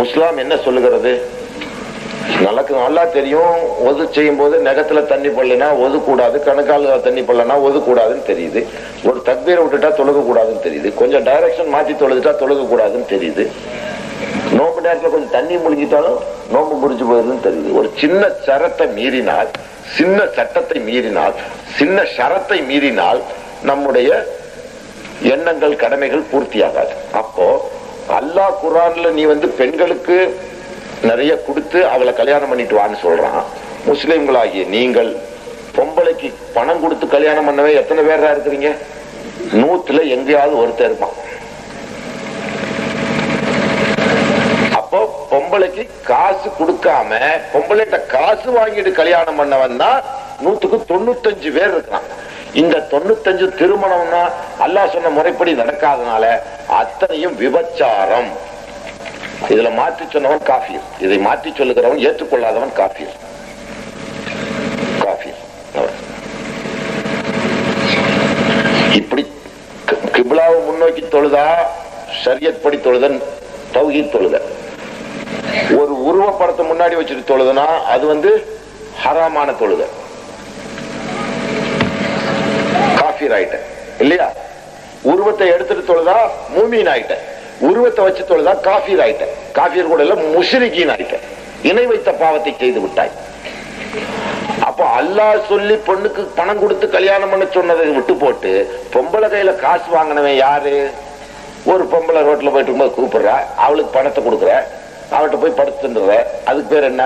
முஸ்லாம் என்ன சொல்லுகிறது? நல்லக்கு நல்லா தெரியும். ஒது செய்யும் போது நெகத்துல தண்ணி படலைன்னா ஒது கூடாது கணக்கால் தண்ணி பள்ளனா ஒது கூடாதுன்னு தெரியுது. ஒரு தக்பீரை விட்டுட்டா தொழுக கூடாதுன்னு தெரியுது. கொஞ்சம் டைரக்ஷன் மாத்தி தொழுதுட்டா தொழுக கூடாதுன்னு தெரியுது. நோம்பு நேரத்துல கொஞ்சம் தண்ணி முழுங்கிட்டாலும் நோம்பு முடிஞ்சு போயிருதுன்னு தெரியுது. ஒரு சின்ன சரத்தை மீறினால் சின்ன சட்டத்தை மீறினால் சின்ன ஷரத்தை மீறினால் நம்முடைய எண்ணங்கள் கடமைகள் பூர்த்தியாகாது. அப்போ அல்லாஹ் குரான்ல நீ வந்து பெண்களுக்கு நிறைய கொடுத்து அவளை கல்யாணம் பண்ணிட்டு வான்னு சொல்றான். முஸ்லிம்களாகிய நீங்கள் பொம்பளைக்கு பணம் கொடுத்து கல்யாணம் பண்ணவே எத்தனை பேரா இருக்கிறீங்க? நூத்துல எங்கேயாவது ஒருத்தர் இருப்பான். அப்போ பொம்பளைக்கு காசு கொடுக்காம பொம்பளைகிட்ட காசு வாங்கிட்டு கல்யாணம் பண்ணவன் தான் நூத்துக்கு தொண்ணூத்தஞ்சு பேர் இருக்கான் இந்த தொண்ணூத்தஞ்சு திருமணம்னா அல்லாஹ் சொன்ன முறைப்படி நடக்காதனால அத்தனையும் விபச்சாரம். இதுல மாற்றி சொன்னவன் காஃபியர் இதை மாற்றி சொல்லுகிறவன் ஏற்றுக்கொள்ளாதவன் காஃபியர் காஃபியர் இப்படி கிபிலாவை முன்னோக்கி தொழுதா சரியத் படி தொழுதன் தௌகி தொழுத. ஒரு உருவப்படத்தை முன்னாடி வச்சுட்டு தொழுதுனா அது வந்து ஹராமான தொழுத காஃபீர் ஆயிட்ட இல்லையா? உருவத்தை எடுத்துட்டு தொழுதா மூமீன் ஆயிட்ட உருவத்தை வச்சு தொழுதா காஃபீர் ஆயிட்ட காஃபீர் கூட இல்ல முஷ்ரிகீன் ஆயிட்ட இணை வைத்த பாவத்தை செய்து விட்டாய். அப்ப அல்லா சொல்லி பொண்ணுக்கு பணம் கொடுத்து கல்யாணம் பண்ண சொன்னதை விட்டு போட்டு பொம்பளை கையில காசு வாங்கினவன் யாரு? ஒரு பொம்பளை ரோட்ல போயிட்டு இருக்கும்போது கூப்பிடுற அவளுக்கு பணத்தை கொடுக்குற அவட்ட போய் படுத்துன்ற அதுக்கு பேர் என்ன?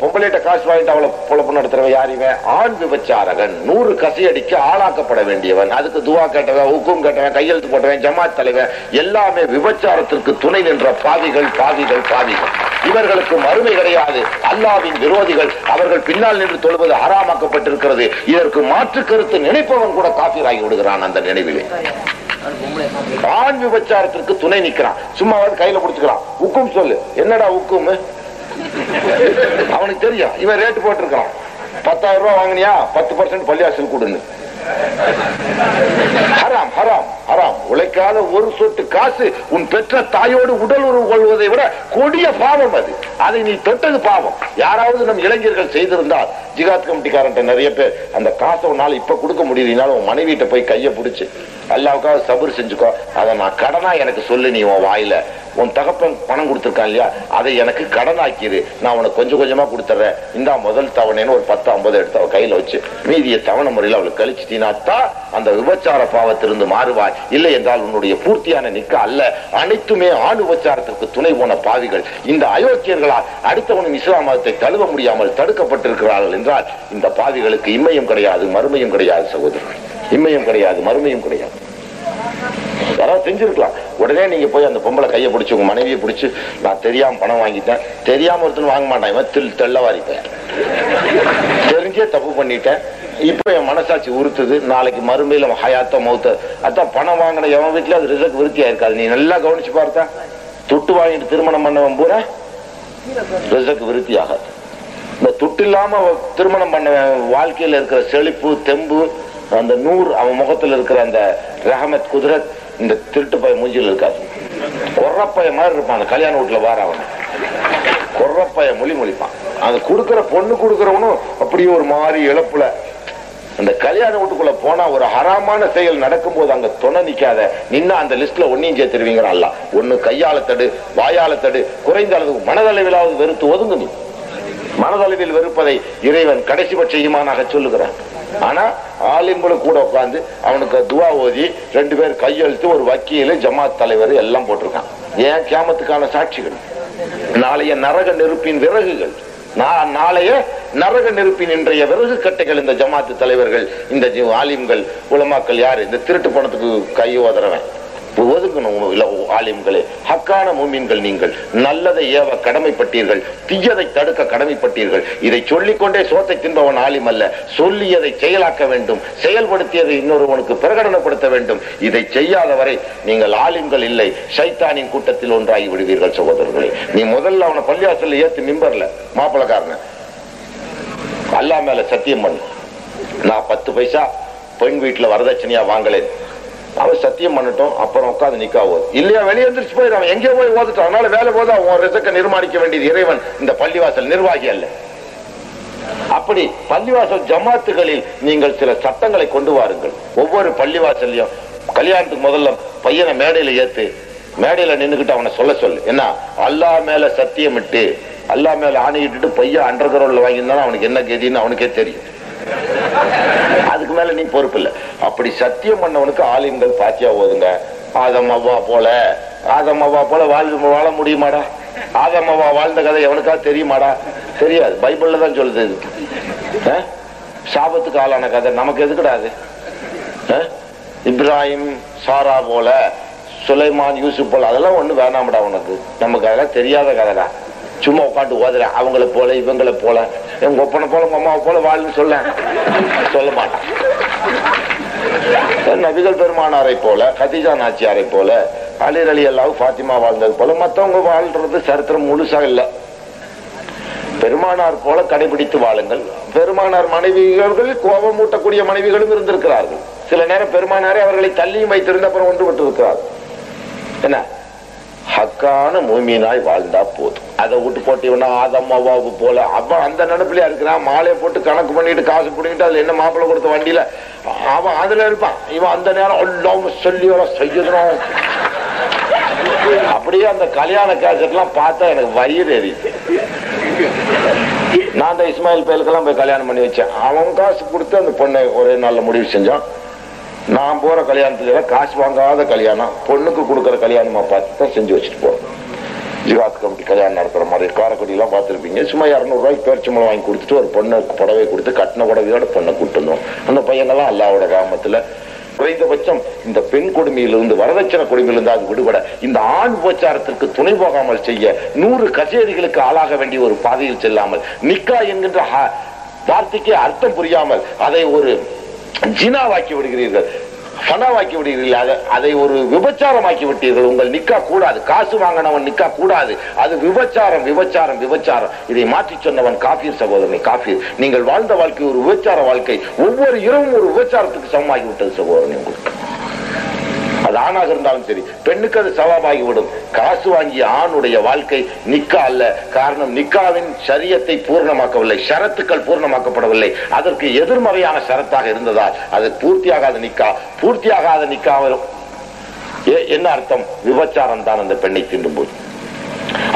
இந்த பொம்பளைட்ட காசு வாங்கிட்டு அவளை பொழப்பு நடத்துறவன் யார் இவன்? ஆண் விபச்சாரகன். நூறு கசையடிக்கு ஆளாக்கப்பட வேண்டியவன். அதுக்கு துவா கேட்டவன் உக்கும் கேட்டவன் கையெழுத்து போட்டவன் ஜமாத் தலைவன். எல்லாமே விபச்சாரத்திற்கு துணை நின்ற பாவிகள் பாவிகள் பாவிகள். இவர்களுக்கு மறுமை கிடையாது. அல்லாவின் விரோதிகள். அவர்கள் பின்னால் நின்று தொழுவது ஆறாமாக்கப்பட்டிருக்கிறது இதற்கு மாற்று கருத்து நினைப்பவன் கூட காஃபிராகி விடுகிறான் அந்த நினைவிலே. ஆண் விபச்சாரத்திற்கு துணை நிக்கிறான். சும்மாவது கையில பிடிச்சுக்கிறான். உக்கும் சொல்லு. என்னடா உக்கும்? அவனுக்கு தெரியும். இவன் ரேட்டு போட்டிருக்கான் பத்தாயிரம் ரூபாய் வாங்கினியா? பத்து பர்சன்ட் பள்ளியாசல் கொடுன்னு. ஹராம் ஹராம். ஹராம். உழைக்காத ஒரு சொட்டு காசு உன் பெற்ற தாயோடு உடல் உறவு கொள்வதை விட கொடிய பாவம் அது. அதை நீ தொட்டது பாவம். யாராவது நம் இளைஞர்கள் செய்திருந்தால் ஜிகாத் கமிட்டிக்காரன் நிறைய பேர் அந்த காசை உன்னால இப்ப கொடுக்க முடியலனாலும் உன் மனைவிட்ட போய் கையை பிடிச்சு அல்லாவுக்காக சபர் செஞ்சுக்கோ. அதை நான் கடனா எனக்கு சொல்லு நீ உன் வாயில. உன் தகப்பன் பணம் கொடுத்துருக்கான் இல்லையா? அதை எனக்கு கடனாக்கிடு நான் உனக்கு கொஞ்சம் கொஞ்சமா கொடுத்துறேன். இந்தா முதல் தவணைன்னு ஒரு பத்து ஐம்பது எடுத்து அவ கையில வச்சு மீதிய தவணை முறையில் அவளுக்கு கழிச்சிட்டீனாத்தான் அந்த விபச்சார பாவத்திலிருந்து மாறுவாய். இல்லை என்றால் உன்னுடைய பூர்த்தியான நிக்க அல்ல. அனைத்துமே ஆண் விபச்சாரத்திற்கு துணை போன பாவிகள். இந்த அயோக்கியர்களால் அடுத்தவனும் இஸ்லாம் மதத்தை தழுவ முடியாமல் தடுக்கப்பட்டிருக்கிறார்கள் என்றால் இந்த பாவிகளுக்கு இம்மையும் கிடையாது மறுமையும் கிடையாது சகோதரர்கள். இம்மையும் கிடையாது மறுமையும் கிடையாது. யாராவது செஞ்சிருக்கலாம் உடனே நீங்க போய் அந்த பொம்பளை கையை பிடிச்சி உங்க மனைவியை பிடிச்சி நான் தெரியாம பணம் வாங்கிட்டேன். தெரியாம ஒருத்தன் வாங்க மாட்டேன். இவன் தெள்ளவாரிப்பேன் தெரிஞ்சே தப்பு பண்ணிட்டேன். இப்ப என் மனசாட்சி உறுத்துது. நாளைக்கு மறுமையில ஹயாத்த மௌத்த. அதான் பணம் வாங்கின எவன் வீட்டுல அது ரிசல்ட் விருத்தியா இருக்காது நீ நல்லா கவனிச்சு பார்த்தா துட்டு வாங்கிட்டு திருமணம் பண்ணவன் பூரா ரிசல்ட் விருத்தி ஆகாது. இந்த துட்டு இல்லாம திருமணம் பண்ண வாழ்க்கையில இருக்கிற செழிப்பு தெம்பு அந்த நூறு அவன் முகத்துல இருக்கிற அந்த ரஹமத் குதிரத் இந்த திருட்டு பய மூஞ்சில் இருக்காது. கொர்றப்பைய மாதிரி இருப்பான். அந்த கல்யாண வீட்டுல வார அவன். கொர்றப்பைய மொழி மொழிப்பான். அது கொடுக்கிற பொண்ணு கொடுக்கறவனும் அப்படியே ஒரு மாதிரி இழப்புல அந்த கல்யாண வீட்டுக்குள்ள போனா ஒரு ஹராமான செயல் நடக்கும்போது அங்க துணை நிக்காத நின்னா அந்த லிஸ்ட்ல ஒன்னையும் சேர்த்துருவீங்க அல்ல. ஒன்னு கையால தடு வாயால தடு குறைந்த அளவு மனதளவிலாவது வெறுத்து ஒதுங்கு நீ. மனதளவில் வெறுப்பதை இறைவன் கடைசி பட்ச ஈமானாக சொல்லுகிறான் ஆனா ஆலிம்புல கூட உட்காந்து அவனுக்கு துவா ஓதி ரெண்டு பேர் கையெழுத்து ஒரு வக்கீல் ஜமாத் தலைவர் எல்லாம் போட்டிருக்கான். ஏன் கேமத்துக்கான சாட்சிகள்? நாளைய நரக நெருப்பின் விறகுகள். நாளைய நரக நெருப்பின் இன்றைய விறகு கட்டைகள் இந்த ஜமாத்து தலைவர்கள் இந்த ஆலிம்கள் உலமாக்கள் யாரு? இந்த திருட்டு பணத்துக்கு கை ஓதுறவன். ஒதுக்கணும் இல்ல ஆலிம்களே. ஹக்கான மூமின்கள் நீங்கள். நல்லதை ஏவ கடமைப்பட்டீர்கள். தீயதை தடுக்க கடமைப்பட்டீர்கள். இதை சொல்லிக்கொண்டே சோத்தை தின்பவன் ஆலிம் அல்ல. சொல்லியதை செயலாக்க வேண்டும். செயல்படுத்தியதை இன்னொருவனுக்கு பிரகடனப்படுத்த வேண்டும். இதை செய்யாத வரை நீங்கள் ஆலிம்கள் இல்லை. ஷைத்தானின் கூட்டத்தில் ஒன்றாகி விடுவீர்கள் சகோதரர்களே. நீ முதல்ல அவனை பள்ளியாசல்ல ஏத்து மிம்பர்ல மாப்பிளக்காரன அல்லா மேல சத்தியம் பண்ணு. நான் பத்து பைசா பெண் வீட்டுல வரதட்சணையா வாங்கலேன். அவன் சத்தியம் பண்ணட்டும் அப்புறம் உட்காந்து நிக்காவோ. இல்லையா வெளியே எந்திரிச்சு போயிடும் அவன் எங்கேயோ போய் ஓதுட்டான் அதனால வேலை போது அவன் ரிசக்க நிர்மாணிக்க வேண்டியது இறைவன். இந்த பள்ளிவாசல் நிர்வாகி அல்ல. அப்படி பள்ளிவாசல் ஜமாத்துகளில் நீங்கள் சில சட்டங்களை கொண்டு வாருங்கள். ஒவ்வொரு பள்ளிவாசல்லையும் கல்யாணத்துக்கு முதல்ல பையனை மேடையில ஏத்து மேடையில நின்னுக்கிட்டு அவனை சொல்ல சொல்லு. என்ன? அல்லாஹ் மேல சத்தியமிட்டு அல்லா மேல ஆணையிட்டு பையன் அண்டர் கிரவுண்ட்ல வாங்கியிருந்தாலும் அவனுக்கு என்ன கதின்னு அவனுக்கே தெரியும். அதுக்கு மேல நீ பொறுப்பு இல்ல. அப்படி சத்தியம் பண்ணவனுக்கு ஆலிம்கள் பாத்தியா ஓதுங்க. ஆதம் அவ்வா போல. ஆதம் அவ்வா போல வாழ் வாழ முடியுமாடா? ஆதம் அவ்வா வாழ்ந்த கதை எவனுக்கா தெரியுமாடா? தெரியாது. பைபிள்ல தான் சொல்லுது இது. ஆ? சாபத்துக்கு ஆளான கதை. நமக்கு எதுக்குடாது ஆ? இப்ராஹிம் சாரா போல சுலைமான் யூசுப் போல. அதெல்லாம் ஒண்ணு வேணாமடா உனக்கு. நமக்கு அதெல்லாம் தெரியாத கதைடா. சும்மா உட்காந்து ஓதுற. அவங்கள போல இவங்கள போல. எங்க ஒப்பனை போல உங்க அம்மாவை போல வாழ்னு சொல்ல. சொல்ல மாட்டான். நபிகள் பெருமானாரை போல கதிஜா நாச்சியாரை போல அலிர் அலி அல்லாஹ் பாத்திமா வாழ்ந்தது போல மத்தவங்க வாழ்றது சரித்திரம் முழுசா இல்லை. பெருமானார் போல கடைபிடித்து வாழுங்கள். பெருமானார் மனைவிகள் கோபம் மூட்டக்கூடிய மனைவிகளும் இருந்திருக்கிறார்கள். சில நேரம் பெருமானாரே அவர்களை தள்ளியும் வைத்திருந்த அப்புறம் ஒன்று விட்டு இருக்கிறார் என்ன? ஹக்கான மூமியனாய் வாழ்ந்தா போதும். அதை விட்டு போட்டு இவனா ஆதம் அவ்வாவு போல. அவன் அந்த நினைப்புலயா இருக்கிறான். மாலையை போட்டு கணக்கு பண்ணிட்டு காசு பிடிக்கிட்டு அதுல என்ன மாப்பிள்ளை கொடுத்த வண்டியில? அவன் அதுல இருப்பான். இவன் அந்த நேரம் எல்லாம் சொல்லி வர செய்யணும் அப்படியே அந்த கல்யாண கேசட்லாம் பார்த்தா எனக்கு வயிறு எரிச்சு நான் அந்த இஸ்மாயில் பயலுக்கெல்லாம் போய் கல்யாணம் பண்ணி வச்சேன். அவன் காசு கொடுத்து அந்த பொண்ணை ஒரே நாள்ல முடிவு செஞ்சான். நான் போற கல்யாணத்துல காசு வாங்காத கல்யாணம். பொண்ணுக்கு கொடுக்கற கல்யாணமா பார்த்து தான் செஞ்சு வச்சுட்டு போறேன் ஜிகாத் கமிட்டி கல்யாணம் நடத்துற மாதிரி காரக்குடி எல்லாம் சும்மா இரநூறுவாய்க்கு பேரிச்சம்பளம் வாங்கி கொடுத்துட்டு ஒரு பொண்ணை புடவை கொடுத்து கட்டின புடவையோட பொண்ணை கூட்டணும் அந்த பையனெல்லாம் அல்லாவோட கிராமத்துல. குறைந்தபட்சம் இந்த பெண் கொடுமையிலிருந்து வரதட்சணை கொடுமையிலிருந்து அது விடுபட இந்த ஆண் உபச்சாரத்திற்கு துணை போகாமல் செய்ய நூறு கச்சேரிகளுக்கு ஆளாக வேண்டிய ஒரு பாதையில் செல்லாமல் நிக்கா என்கின்ற வார்த்தைக்கு அர்த்தம் புரியாமல் அதை ஒரு ஜினாவாக்கி விடுகிறீர்கள். ஃபனாவாக்கி விடுகிறீர்கள் அதை அதை ஒரு விபச்சாரமாக்கி விட்டீர்கள் உங்கள் நிக்கா கூடாது காசு வாங்கினவன் நிக்கா கூடாது அது விபச்சாரம் விபச்சாரம் விபச்சாரம். இதை மாற்றி சொன்னவன் காபீர் சகோதரனை காபீர் நீங்கள் வாழ்ந்த வாழ்க்கை ஒரு விபச்சார வாழ்க்கை. ஒவ்வொரு இரவும் ஒரு விபச்சாரத்துக்கு சமமாகி விட்டது சகோதரனை உங்களுக்கு. அது ஆணாக இருந்தாலும் சரி பெண்ணுக்கு அது சவாபாகி விடும் காசு வாங்கிய ஆணுடைய வாழ்க்கை நிக்கா அல்ல. காரணம் நிக்காவின் சரியத்தை பூர்ணமாக்கவில்லை ஷரத்துக்கள் பூர்ணமாக்கப்படவில்லை. அதற்கு எதிர்மறையான ஷரத்தாக இருந்ததால் அது பூர்த்தியாகாத நிக்கா. பூர்த்தியாகாத நிக்கா வரும் ஏ- என்ன அர்த்தம்? விபச்சாரம் தான் அந்த பெண்ணை தீண்டும் போது.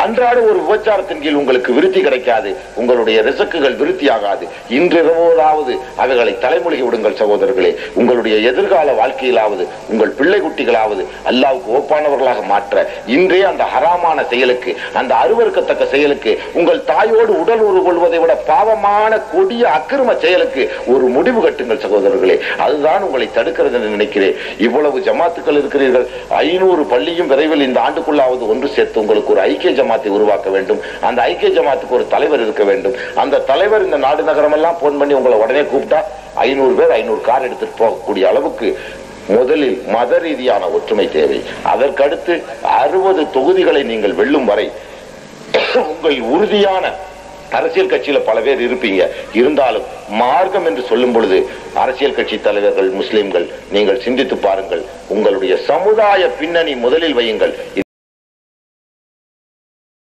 அன்றாட ஒரு விபச்சாரத்தின் கீழ் உங்களுக்கு விருத்தி கிடைக்காது. உங்களுடைய ரிசக்குகள் விருத்தியாகாது. இன்றிரவோதாவது அவைகளை தலைமொழிகி விடுங்கள் சகோதரர்களே. உங்களுடைய எதிர்கால வாழ்க்கையிலாவது உங்கள் பிள்ளை குட்டிகளாவது அல்லாவுக்கு ஒப்பானவர்களாக மாற்ற இன்றே அந்த ஹராமான செயலுக்கு அந்த அருவருக்கத்தக்க செயலுக்கு உங்கள் தாயோடு உடல் உரு கொள்வதை விட பாவமான கொடிய அக்கிரம செயலுக்கு ஒரு முடிவு கட்டுங்கள் சகோதரர்களே. அதுதான் உங்களை தடுக்கிறது என்று நினைக்கிறேன். இவ்வளவு ஜமாத்துக்கள் இருக்கிறீர்கள். ஐநூறு பள்ளியும் விரைவில் இந்த ஆண்டுக்குள்ளாவது ஒன்று சேர்த்து உங்களுக்கு ஒரு ஐக்கிய ஜமா ஜமாத்தை உருவாக்க வேண்டும். அந்த ஐக்கிய ஜமாத்துக்கு ஒரு தலைவர் இருக்க வேண்டும். அந்த தலைவர் இந்த நாடு நகரம் எல்லாம் போன் பண்ணி உங்களை உடனே கூப்பிட்டா ஐநூறு பேர் ஐநூறு கார் எடுத்துட்டு போகக்கூடிய அளவுக்கு முதலில் மத ரீதியான ஒற்றுமை தேவை. அதற்கடுத்து அறுபது தொகுதிகளை நீங்கள் வெல்லும் வரை உங்கள் உறுதியான அரசியல் கட்சியில பல பேர் இருப்பீங்க. இருந்தாலும் மார்க்கம் என்று சொல்லும் பொழுது அரசியல் கட்சி தலைவர்கள் முஸ்லிம்கள் நீங்கள் சிந்தித்து பாருங்கள். உங்களுடைய சமுதாய பின்னணி முதலில் வையுங்கள்.